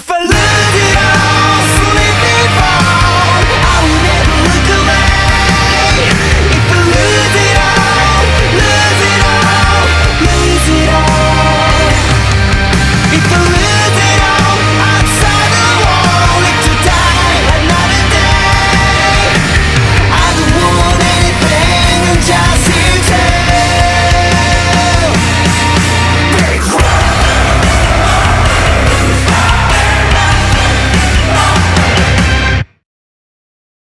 for love.